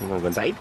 You wanna go inside?